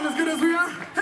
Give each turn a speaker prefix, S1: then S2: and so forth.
S1: sound as good as we are?